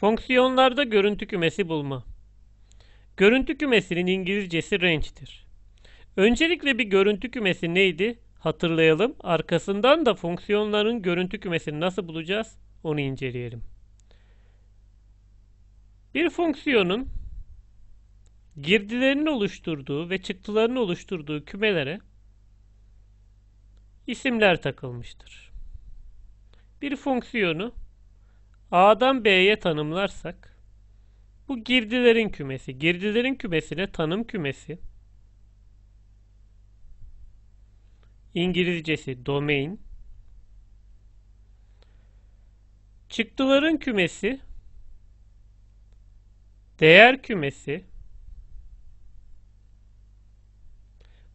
Fonksiyonlarda görüntü kümesi bulma. Görüntü kümesinin İngilizcesi range'tir. Öncelikle bir görüntü kümesi neydi? Hatırlayalım. Arkasından da fonksiyonların görüntü kümesini nasıl bulacağız? Onu inceleyelim. Bir fonksiyonun girdilerinin oluşturduğu ve çıktılarını oluşturduğu kümelere isimler takılmıştır. Bir fonksiyonu A'dan B'ye tanımlarsak bu girdilerin kümesi. Girdilerin kümesine tanım kümesi İngilizcesi domain çıktıların kümesi değer kümesi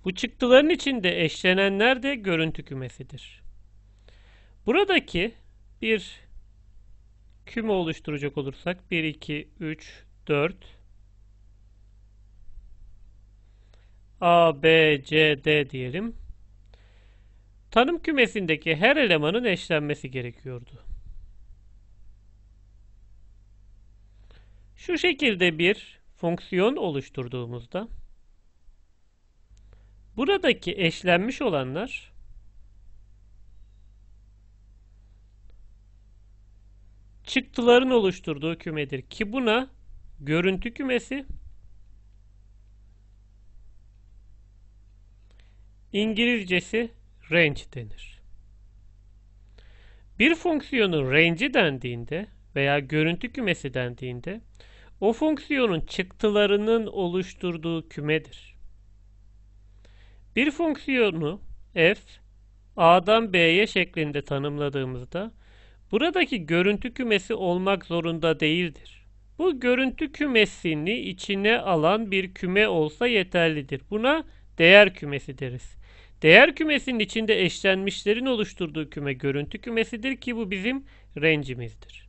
bu çıktıların içinde eşlenenler de görüntü kümesidir. Buradaki bir küme oluşturacak olursak 1, 2, 3, 4 A, B, C, D diyelim. Tanım kümesindeki her elemanın eşlenmesi gerekiyordu. Şu şekilde bir fonksiyon oluşturduğumuzda buradaki eşlenmiş olanlar çıktıların oluşturduğu kümedir ki buna görüntü kümesi İngilizcesi range denir. Bir fonksiyonun range'i dendiğinde veya görüntü kümesi dendiğinde o fonksiyonun çıktılarının oluşturduğu kümedir. Bir fonksiyonu f a'dan b'ye şeklinde tanımladığımızda buradaki görüntü kümesi olmak zorunda değildir. Bu görüntü kümesini içine alan bir küme olsa yeterlidir. Buna değer kümesi deriz. Değer kümesinin içinde eşlenmişlerin oluşturduğu küme görüntü kümesidir ki bu bizim range'imizdir.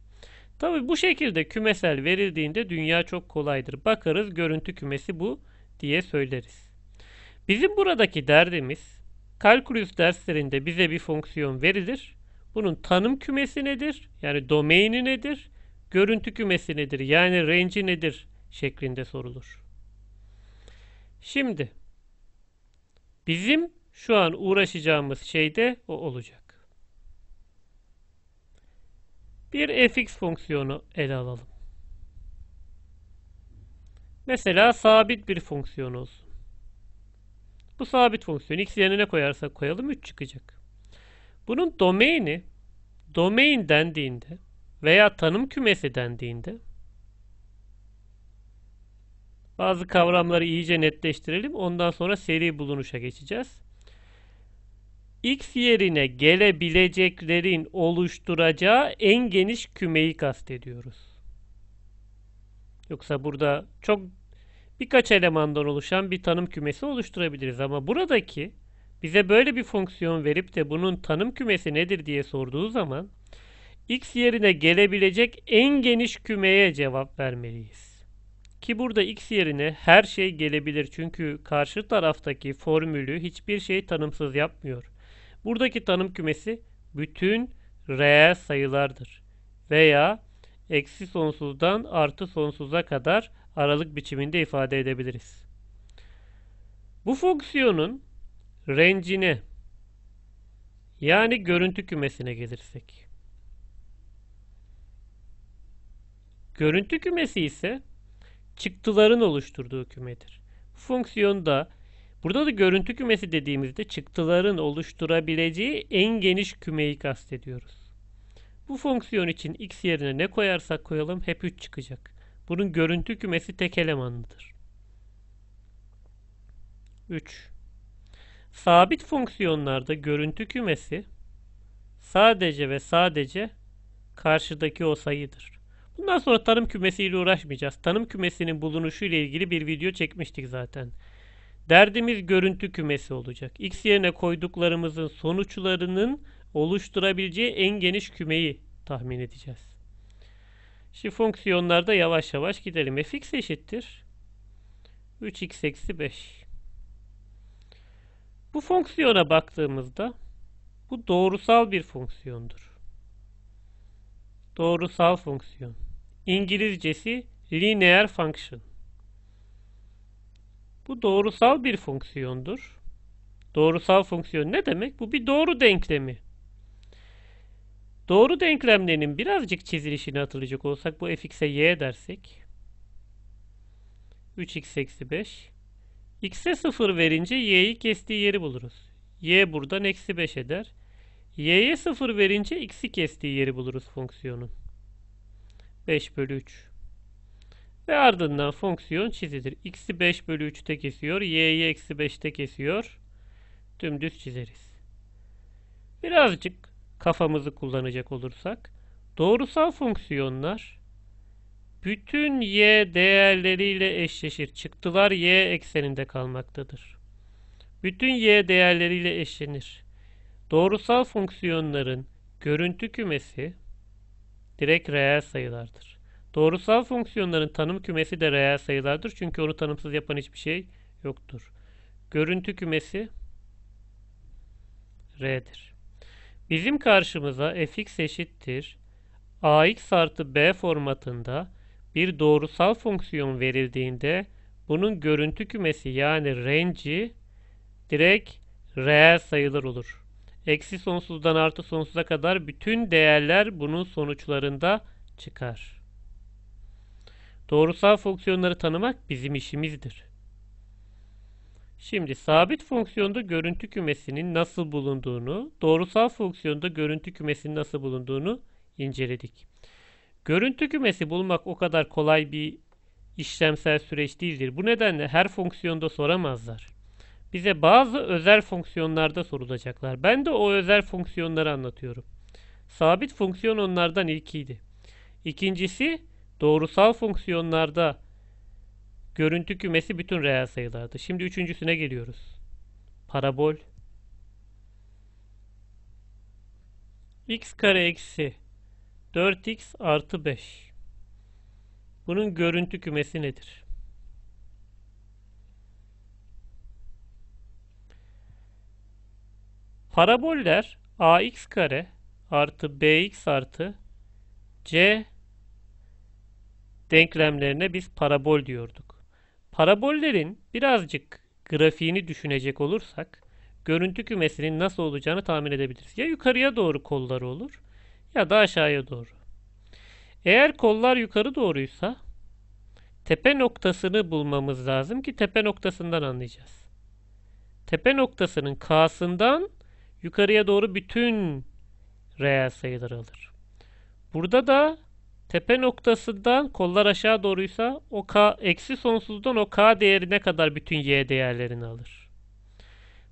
Tabi bu şekilde kümesel verildiğinde dünya çok kolaydır. Bakarız görüntü kümesi bu diye söyleriz. Bizim buradaki derdimiz kalkulüs derslerinde bize bir fonksiyon verilir. Bunun tanım kümesi nedir? Yani domaini nedir? Görüntü kümesi nedir? Yani range'i nedir? şeklinde sorulur. Şimdi bizim şu an uğraşacağımız şey de o olacak. Bir fx fonksiyonu ele alalım. Mesela sabit bir fonksiyon olsun. Bu sabit fonksiyon x yerine ne koyarsak koyalım 3 çıkacak. Bunun domaini domain dendiğinde veya tanım kümesi dendiğinde bazı kavramları iyice netleştirelim. Ondan sonra seri bulunuşa geçeceğiz. X yerine gelebileceklerin oluşturacağı en geniş kümeyi kastediyoruz. Yoksa burada çok birkaç elemandan oluşan bir tanım kümesi oluşturabiliriz. Ama buradaki bize böyle bir fonksiyon verip de bunun tanım kümesi nedir diye sorduğu zaman x yerine gelebilecek en geniş kümeye cevap vermeliyiz. Ki burada x yerine her şey gelebilir. Çünkü karşı taraftaki formülü hiçbir şey tanımsız yapmıyor. Buradaki tanım kümesi bütün reel sayılardır. Veya eksi sonsuzdan artı sonsuza kadar aralık biçiminde ifade edebiliriz. Bu fonksiyonun range'ine yani görüntü kümesine gelirsek. Görüntü kümesi ise çıktıların oluşturduğu kümedir. Fonksiyonda burada da görüntü kümesi dediğimizde çıktıların oluşturabileceği en geniş kümeyi kastediyoruz. Bu fonksiyon için x yerine ne koyarsak koyalım hep 3 çıkacak. Bunun görüntü kümesi tek elemanlıdır. 3. Sabit fonksiyonlarda görüntü kümesi sadece ve sadece karşıdaki o sayıdır. Bundan sonra tanım kümesiyle uğraşmayacağız. Tanım kümesinin bulunuşu ile ilgili bir video çekmiştik zaten. Derdimiz görüntü kümesi olacak. X yerine koyduklarımızın sonuçlarının oluşturabileceği en geniş kümeyi tahmin edeceğiz. Şimdi fonksiyonlarda yavaş yavaş gidelim. fx eşittir 3x eksi 5. Bu fonksiyona baktığımızda bu doğrusal bir fonksiyondur. Doğrusal fonksiyon. İngilizcesi linear function. Bu doğrusal bir fonksiyondur. Doğrusal fonksiyon ne demek? Bu bir doğru denklemi. Doğru denklemlerinin birazcık çizilişini hatırlayacak olsak bu fx'e y dersek 3x eksi 5 x'e 0 verince y'yi kestiği yeri buluruz. y buradan eksi 5 eder. y'ye 0 verince x'i kestiği yeri buluruz fonksiyonun. 5 bölü 3. Ve ardından fonksiyon çizilir. x'i 5 bölü 3'te kesiyor. y'yi eksi 5'te kesiyor. Dümdüz çizeriz. Birazcık kafamızı kullanacak olursak doğrusal fonksiyonlar bütün y değerleriyle eşleşir. Çıktılar y ekseninde kalmaktadır. Bütün y değerleriyle eşlenir. Doğrusal fonksiyonların görüntü kümesi direkt reel sayılardır. Doğrusal fonksiyonların tanım kümesi de reel sayılardır. Çünkü onu tanımsız yapan hiçbir şey yoktur. Görüntü kümesi R'dir. Bizim karşımıza fx eşittir ax artı b formatında bir doğrusal fonksiyon verildiğinde bunun görüntü kümesi yani range'i direkt reel sayılar olur. Eksi sonsuzdan artı sonsuza kadar bütün değerler bunun sonuçlarında çıkar. Doğrusal fonksiyonları tanımak bizim işimizdir. Şimdi sabit fonksiyonda görüntü kümesinin nasıl bulunduğunu, doğrusal fonksiyonda görüntü kümesinin nasıl bulunduğunu inceledik. Görüntü kümesi bulmak o kadar kolay bir işlemsel süreç değildir. Bu nedenle her fonksiyonda soramazlar. Bize bazı özel fonksiyonlarda sorulacaklar. Ben de o özel fonksiyonları anlatıyorum. Sabit fonksiyon onlardan ilkiydi. İkincisi doğrusal fonksiyonlarda görüntü kümesi bütün reel sayılardı. Şimdi üçüncüsüne geliyoruz. Parabol x kare eksi 4x artı 5. Bunun görüntü kümesi nedir? Paraboller ax kare artı bx artı c denklemlerine biz parabol diyorduk. Parabollerin birazcık grafiğini düşünecek olursak görüntü kümesinin nasıl olacağını tahmin edebiliriz. Ya yukarıya doğru kolları olur ya da aşağıya doğru. Eğer kollar yukarı doğruysa tepe noktasını bulmamız lazım ki tepe noktasından anlayacağız. Tepe noktasının k'sından yukarıya doğru bütün reel sayılar alır. Burada da tepe noktasından kollar aşağı doğruysa o k eksi sonsuzdan o k değerine kadar bütün y değerlerini alır.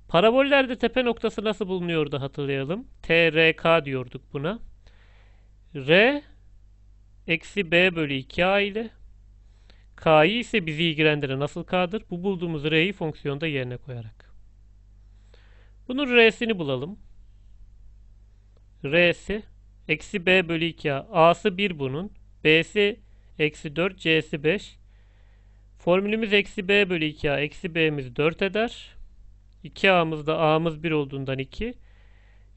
Parabollerde tepe noktası nasıl bulunuyordu hatırlayalım. TRK diyorduk buna. R eksi B bölü 2A ile K'yı ise bizi ilgilendiren nasıl K'dır? Bu bulduğumuz R'yi fonksiyonda yerine koyarak. Bunun R'sini bulalım. R'si eksi B bölü 2A. A'sı 1 bunun. B'si eksi 4. C'si 5. Formülümüz eksi B bölü 2A. Eksi B'miz 4 eder. 2A'mız da A'mız 1 olduğundan 2.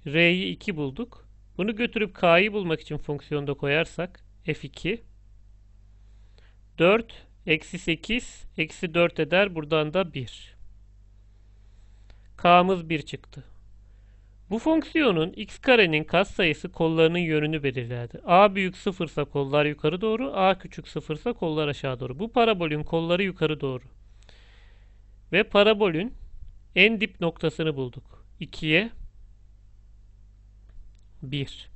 R'yi 2 bulduk. Bunu götürüp k'yı bulmak için fonksiyonda koyarsak f2 4 eksi 8 eksi 4 eder. Buradan da 1. k'mız 1 çıktı. Bu fonksiyonun x karenin katsayısı kollarının yönünü belirlerdi. a büyük 0 ise kollar yukarı doğru, a küçük 0 ise kollar aşağı doğru. Bu parabolün kolları yukarı doğru. Ve parabolün en dip noktasını bulduk. 2'ye 1.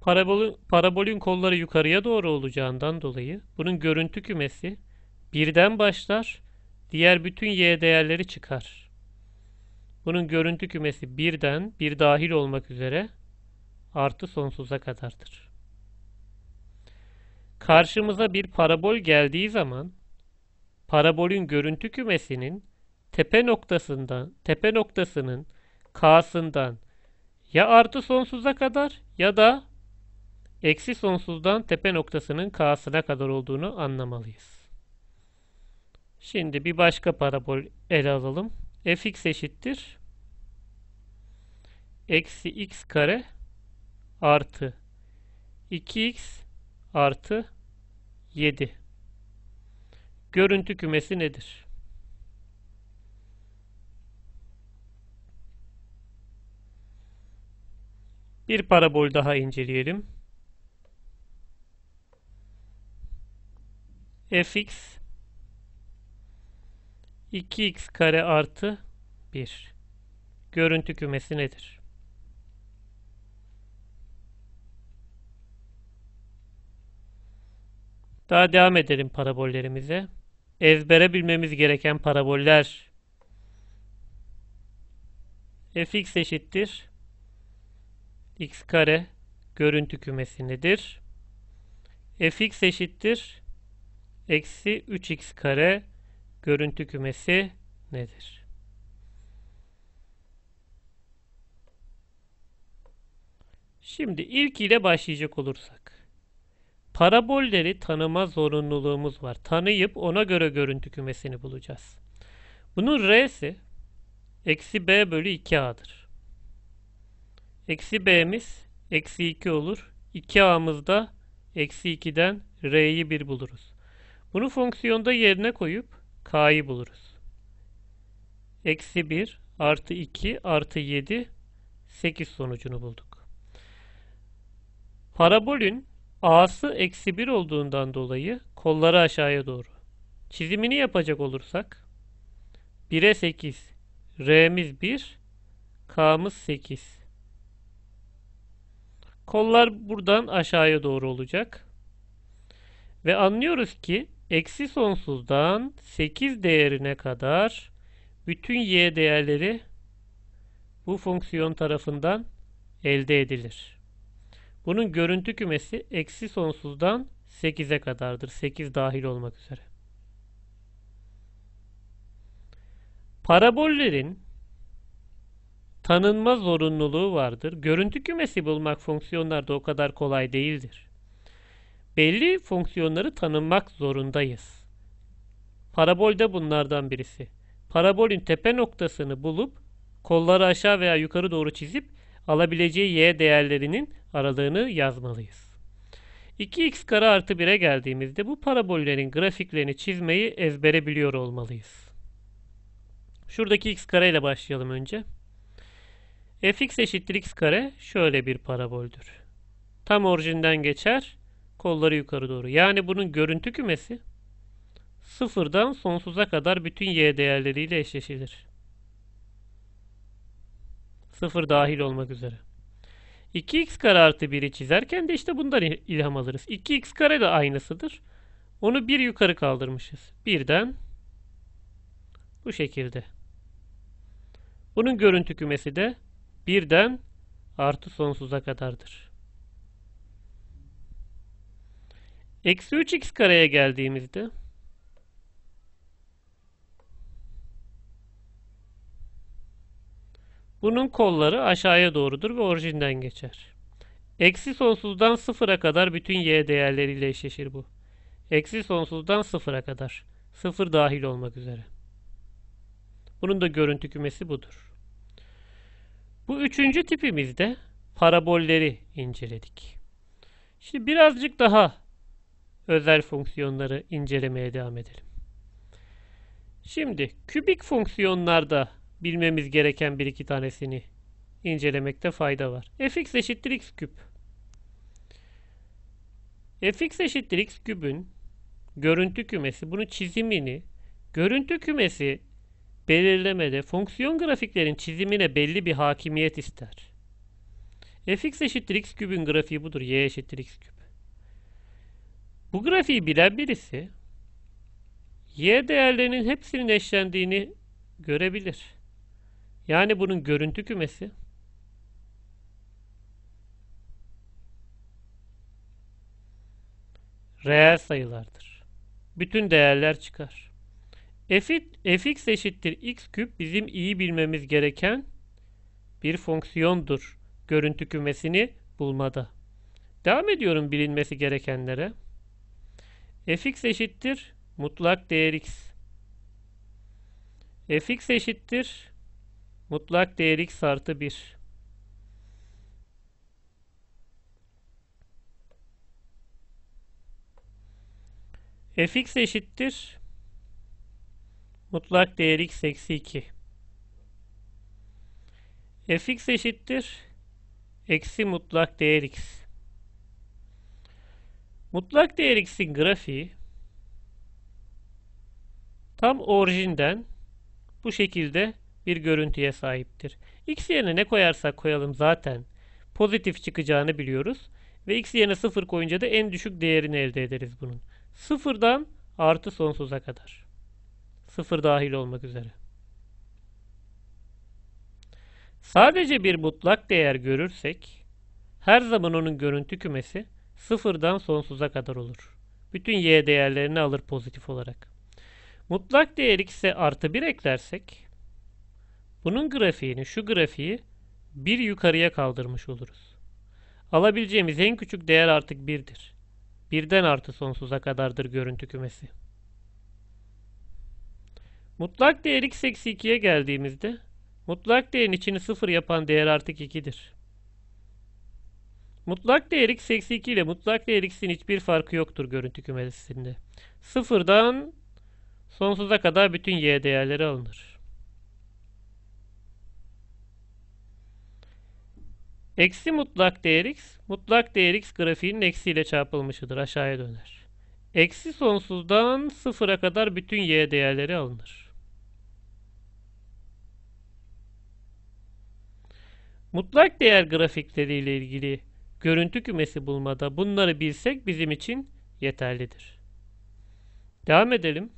Parabolün, parabolün kolları yukarıya doğru olacağından dolayı bunun görüntü kümesi birden başlar, diğer bütün y değerleri çıkar. Bunun görüntü kümesi birden, bir dahil olmak üzere artı sonsuza kadardır. Karşımıza bir parabol geldiği zaman parabolün görüntü kümesinin tepe noktasından, tepe noktasının k'sından ya artı sonsuza kadar ya da eksi sonsuzdan tepe noktasının k'sına kadar olduğunu anlamalıyız. Şimdi bir başka parabol ele alalım. fx eşittir eksi x kare artı 2x artı 7. Görüntü kümesi nedir? Bir parabol daha inceleyelim. fx 2x kare artı 1. Görüntü kümesi nedir? Daha devam edelim parabollerimize. Ezbere bilmemiz gereken paraboller. fx eşittir x kare görüntü kümesi nedir? fx eşittir eksi 3x kare görüntü kümesi nedir? Şimdi ilk ile başlayacak olursak. Parabolleri tanıma zorunluluğumuz var. Tanıyıp ona göre görüntü kümesini bulacağız. Bunun r'si eksi b bölü 2a'dır. Eksi b'miz eksi 2 olur. 2a'mız da eksi 2'den r'yi 1 buluruz. Bunu fonksiyonda yerine koyup k'yı buluruz. Eksi 1 artı 2 artı 7 8 sonucunu bulduk. Parabolün a'sı eksi 1 olduğundan dolayı kolları aşağıya doğru. Çizimini yapacak olursak 1'e 8 r'miz 1 k'mız 8 kollar buradan aşağıya doğru olacak. Ve anlıyoruz ki eksi sonsuzdan 8 değerine kadar bütün y değerleri bu fonksiyon tarafından elde edilir. Bunun görüntü kümesi eksi sonsuzdan 8'e kadardır. 8 dahil olmak üzere. Parabollerin tanınma zorunluluğu vardır. Görüntü kümesi bulmak fonksiyonlarda o kadar kolay değildir. Belli fonksiyonları tanınmak zorundayız. Parabol de bunlardan birisi. Parabolün tepe noktasını bulup kolları aşağı veya yukarı doğru çizip alabileceği y değerlerinin aralığını yazmalıyız. 2x kare artı 1'e geldiğimizde bu parabollerin grafiklerini çizmeyi ezbere biliyor olmalıyız. Şuradaki x kare ile başlayalım önce. Fx eşittir x kare şöyle bir paraboldür. Tam orijinden geçer, kolları yukarı doğru. Yani bunun görüntü kümesi sıfırdan sonsuza kadar bütün y değerleriyle eşleşilir. Sıfır dahil olmak üzere. 2x kare artı 1'i çizerken de işte bundan ilham alırız. 2x kare de aynısıdır. Onu bir yukarı kaldırmışız. Birden bu şekilde. Bunun görüntü kümesi de birden artı sonsuza kadardır. Eksi 3x kareye geldiğimizde bunun kolları aşağıya doğrudur ve orijinden geçer. Eksi sonsuzdan sıfıra kadar bütün y değerleriyle eşleşir bu. Eksi sonsuzdan sıfıra kadar. Sıfır dahil olmak üzere. Bunun da görüntü kümesi budur. Bu üçüncü tipimizde parabolleri inceledik. Şimdi birazcık daha özel fonksiyonları incelemeye devam edelim. Şimdi kübik fonksiyonlarda bilmemiz gereken bir iki tanesini incelemekte fayda var. fx eşittir x küp. fx eşittir x kübün görüntü kümesi, bunun çizimini, görüntü kümesi belirlemede fonksiyon grafiklerin çizimine belli bir hakimiyet ister. fx eşittir x kübün grafiği budur. y eşittir x küp. Bu grafiği bilen birisi y değerlerinin hepsinin eşlendiğini görebilir. Yani bunun görüntü kümesi reel sayılardır. Bütün değerler çıkar. F, fx eşittir x küp bizim iyi bilmemiz gereken bir fonksiyondur. Görüntü kümesini bulmada. Devam ediyorum bilinmesi gerekenlere. fx eşittir mutlak değer x. fx eşittir mutlak değer x artı 1. fx eşittir mutlak değer x eksi 2. fx eşittir eksi mutlak değer x. Mutlak değer x'in grafiği tam orijinden bu şekilde bir görüntüye sahiptir. X yerine ne koyarsak koyalım zaten pozitif çıkacağını biliyoruz. Ve x yerine 0 koyunca da en düşük değerini elde ederiz bunun. Sıfırdan artı sonsuza kadar. Sıfır dahil olmak üzere. Sadece bir mutlak değer görürsek her zaman onun görüntü kümesi sıfırdan sonsuza kadar olur. Bütün y değerlerini alır pozitif olarak. Mutlak değer x'e artı 1 eklersek bunun grafiğini, şu grafiği bir yukarıya kaldırmış oluruz. Alabileceğimiz en küçük değer artık 1'dir. Birden artı sonsuza kadardır görüntü kümesi. Mutlak değer x eksi 2'ye geldiğimizde mutlak değerin içini 0 yapan değer artık 2'dir. Mutlak değer x eksi 2 ile mutlak değer x'in hiçbir farkı yoktur görüntü kümesinde. Sıfırdan sonsuza kadar bütün y değerleri alınır. Eksi mutlak değer x, mutlak değer x grafiğinin eksiyle çarpılmışıdır. Aşağıya döner. Eksi sonsuzdan sıfıra kadar bütün y değerleri alınır. Mutlak değer grafikleriyle ilgili görüntü kümesi bulmada bunları bilsek bizim için yeterlidir. Devam edelim.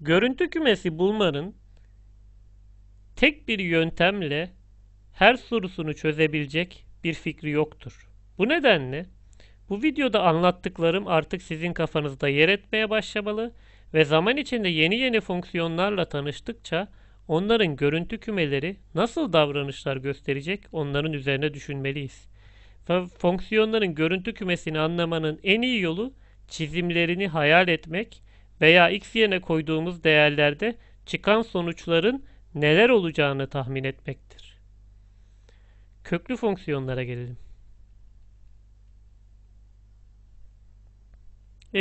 Görüntü kümesi bulmanın tek bir yöntemle her sorusunu çözebilecek bir fikri yoktur. Bu nedenle bu videoda anlattıklarım artık sizin kafanızda yer etmeye başlamalı ve zaman içinde yeni yeni fonksiyonlarla tanıştıkça onların görüntü kümeleri nasıl davranışlar gösterecek onların üzerine düşünmeliyiz. Fonksiyonların görüntü kümesini anlamanın en iyi yolu çizimlerini hayal etmek veya x yerine koyduğumuz değerlerde çıkan sonuçların neler olacağını tahmin etmektir. Köklü fonksiyonlara gelelim.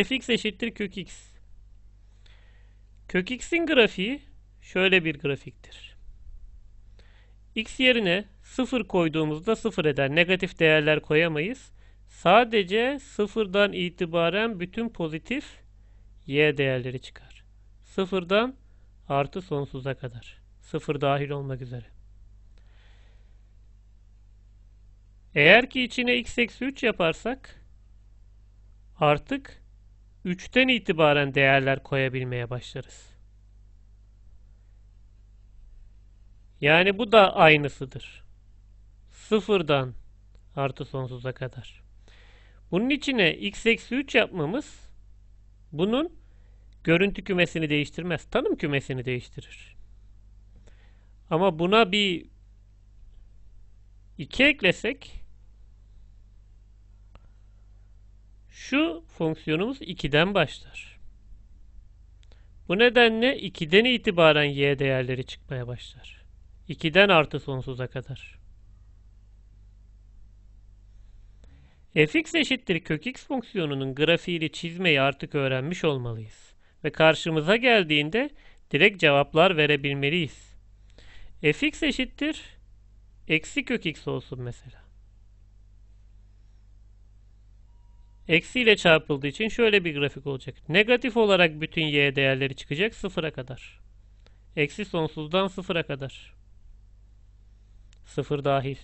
fx eşittir kök x. Kök x'in grafiği şöyle bir grafiktir. x yerine 0 koyduğumuzda 0 eder. Negatif değerler koyamayız. Sadece sıfırdan itibaren bütün pozitif y değerleri çıkar. Sıfırdan artı sonsuza kadar. Sıfır dahil olmak üzere. Eğer ki içine x eksi 3 yaparsak artık 3'ten itibaren değerler koyabilmeye başlarız. Yani bu da aynısıdır. Sıfırdan artı sonsuza kadar. Bunun içine x eksi 3 yapmamız bunun görüntü kümesini değiştirmez. Tanım kümesini değiştirir. Ama buna bir 2 eklesek şu fonksiyonumuz 2'den başlar. Bu nedenle 2'den itibaren y değerleri çıkmaya başlar. 2'den artı sonsuza kadar. fx eşittir kök x fonksiyonunun grafiğini çizmeyi artık öğrenmiş olmalıyız. Ve karşımıza geldiğinde direkt cevaplar verebilmeliyiz. fx eşittir eksi kök x olsun mesela. Eksi ile çarpıldığı için şöyle bir grafik olacak. Negatif olarak bütün y değerleri çıkacak sıfıra kadar. Eksi sonsuzdan sıfıra kadar. Sıfır dahil.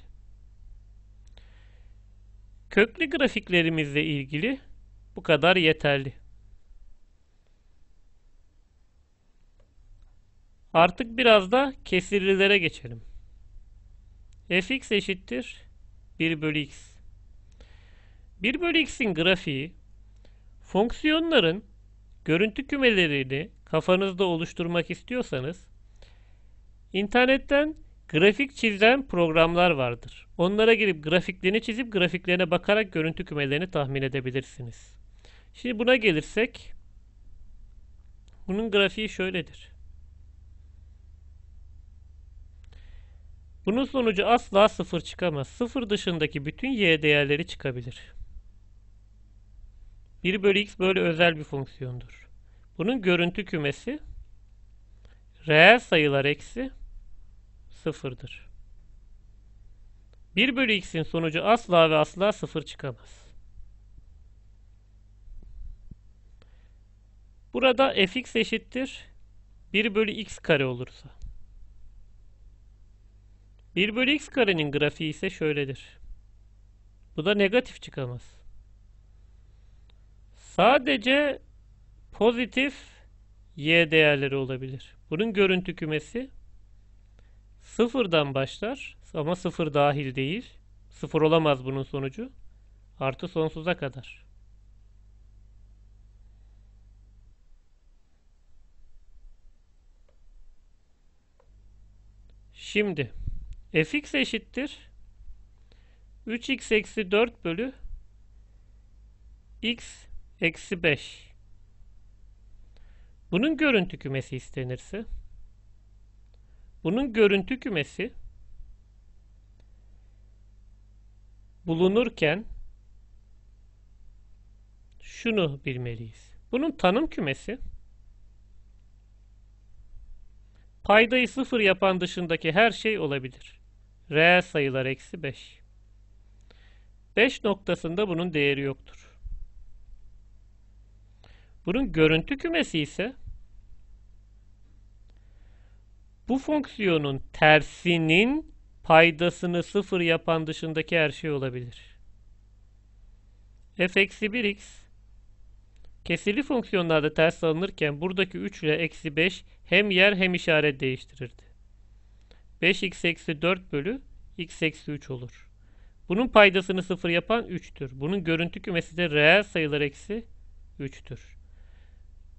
Köklü grafiklerimizle ilgili bu kadar yeterli. Artık biraz da kesirilere geçelim. fx eşittir 1 bölü x. 1 bölü x'in grafiği fonksiyonların görüntü kümelerini kafanızda oluşturmak istiyorsanız internetten grafik çizen programlar vardır. Onlara girip grafiklerini çizip grafiklerine bakarak görüntü kümelerini tahmin edebilirsiniz. Şimdi buna gelirsek bunun grafiği şöyledir. Bunun sonucu asla sıfır çıkamaz. Sıfır dışındaki bütün y değerleri çıkabilir. 1 bölü x böyle özel bir fonksiyondur. Bunun görüntü kümesi reel sayılar eksi sıfırdır. 1 bölü x'in sonucu asla ve asla sıfır çıkamaz. Burada fx eşittir 1 bölü x kare olursa. 1 bölü x karenin grafiği ise şöyledir. Bu da negatif çıkamaz. Sadece pozitif y değerleri olabilir. Bunun görüntü kümesi sıfırdan başlar ama sıfır dahil değil. Sıfır olamaz bunun sonucu. Artı sonsuza kadar. Şimdi fx eşittir 3x eksi 4 bölü x eksi 5. Bunun görüntü kümesi istenirse bunun görüntü kümesi bulunurken şunu bilmeliyiz. Bunun tanım kümesi paydayı sıfır yapan dışındaki her şey olabilir. Reel sayılar eksi 5. 5 noktasında bunun değeri yoktur. Bunun görüntü kümesi ise bu fonksiyonun tersinin paydasını sıfır yapan dışındaki her şey olabilir. f eksi 1x kesirli fonksiyonlarda ters alınırken buradaki 3 ile eksi 5 hem yer hem işaret değiştirirdi. 5x eksi 4 bölü x eksi 3 olur. Bunun paydasını sıfır yapan 3'tür. Bunun görüntü kümesi de reel sayılar eksi 3'tür.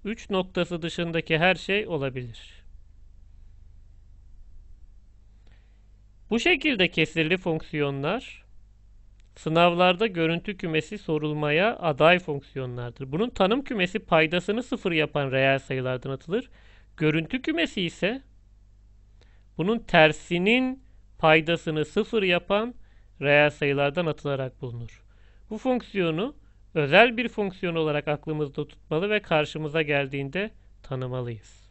3 noktası dışındaki her şey olabilir. Bu şekilde kesirli fonksiyonlar sınavlarda görüntü kümesi sorulmaya aday fonksiyonlardır. Bunun tanım kümesi paydasını sıfır yapan reel sayılardan atılır. Görüntü kümesi ise bunun tersinin paydasını sıfır yapan reel sayılardan atılarak bulunur. Bu fonksiyonu özel bir fonksiyon olarak aklımızda tutmalı ve karşımıza geldiğinde tanımalıyız.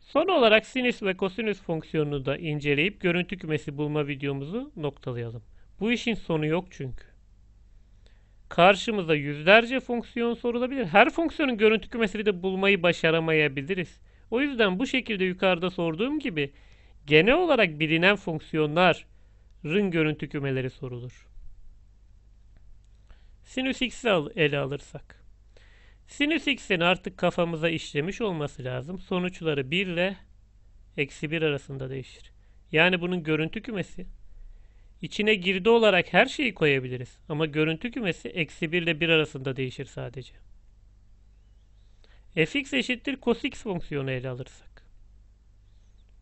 Son olarak sinüs ve kosinüs fonksiyonunu da inceleyip görüntü kümesi bulma videomuzu noktalayalım. Bu işin sonu yok çünkü. Karşımıza yüzlerce fonksiyon sorulabilir. Her fonksiyonun görüntü kümesini de bulmayı başaramayabiliriz. O yüzden bu şekilde yukarıda sorduğum gibi genel olarak bilinen fonksiyonların görüntü kümeleri sorulur. Sinüs x'i ele alırsak. Sinüs x'in artık kafamıza işlemiş olması lazım. Sonuçları 1 ile eksi 1 arasında değişir. Yani bunun görüntü kümesi. İçine girdi olarak her şeyi koyabiliriz. Ama görüntü kümesi eksi 1 ile 1 arasında değişir sadece. fx eşittir cos x fonksiyonu ele alırsak.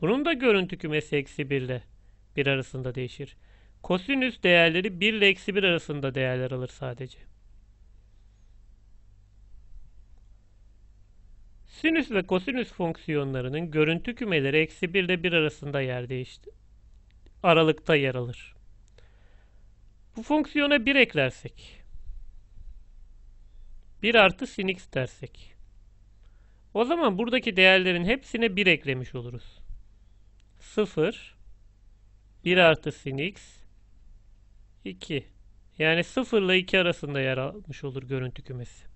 Bunun da görüntü kümesi eksi 1 ile 1 arasında değişir. Kosinüs değerleri 1 ile eksi 1 arasında değerler alır sadece. Sinüs ve kosinüs fonksiyonlarının görüntü kümeleri eksi 1 ile 1 arasında yer değişti. Aralıkta yer alır. Bu fonksiyona 1 eklersek 1 artı sin x dersek o zaman buradaki değerlerin hepsine 1 eklemiş oluruz. 0 1 artı sin x 2 yani 0 ile 2 arasında yer almış olur görüntü kümesi.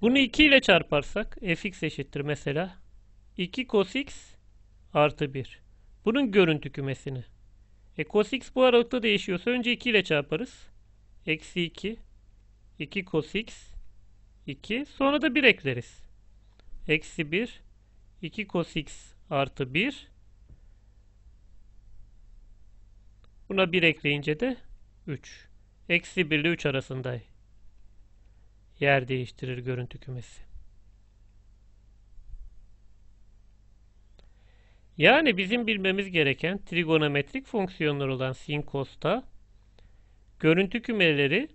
Bunu 2 ile çarparsak fx eşittir mesela 2 cos x artı 1. Bunun görüntü kümesini. E cos x bu aralıkta değişiyorsa önce 2 ile çarparız. Eksi 2. 2 cos x 2. Sonra da 1 ekleriz. Eksi 1. 2 cos x artı 1. Buna 1 ekleyince de 3. Eksi 1 ile 3 arasında yer değiştirir görüntü kümesi. Yani bizim bilmemiz gereken trigonometrik fonksiyonlar olan sin cos'ta görüntü kümeleri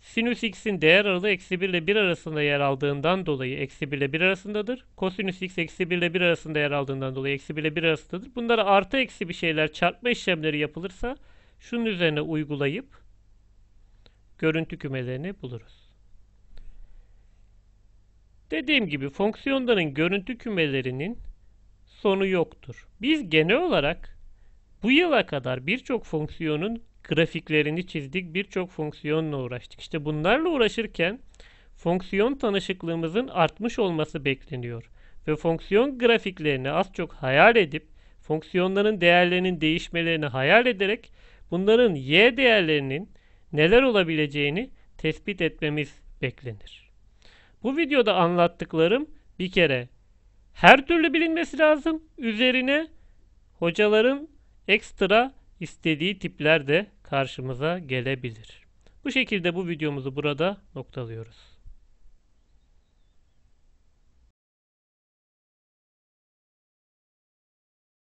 Sinüs x'in değer aralığı eksi 1 ile 1 arasında yer aldığından dolayı eksi 1 ile 1 arasındadır. Kosinüs x eksi 1 ile 1 arasında yer aldığından dolayı eksi 1 ile 1 arasındadır. Bunlara artı eksi bir şeyler çarpma işlemleri yapılırsa şunun üzerine uygulayıp görüntü kümelerini buluruz. Dediğim gibi fonksiyonların görüntü kümelerinin sonu yoktur. Biz genel olarak bu yıla kadar birçok fonksiyonun grafiklerini çizdik, birçok fonksiyonla uğraştık. İşte bunlarla uğraşırken fonksiyon tanışıklığımızın artmış olması bekleniyor. Ve fonksiyon grafiklerini az çok hayal edip, fonksiyonların değerlerinin değişmelerini hayal ederek bunların y değerlerinin neler olabileceğini tespit etmemiz beklenir. Bu videoda anlattıklarım bir kere her türlü bilinmesi lazım. Üzerine hocaların ekstra istediği tipler de karşımıza gelebilir. Bu şekilde bu videomuzu burada noktalıyoruz.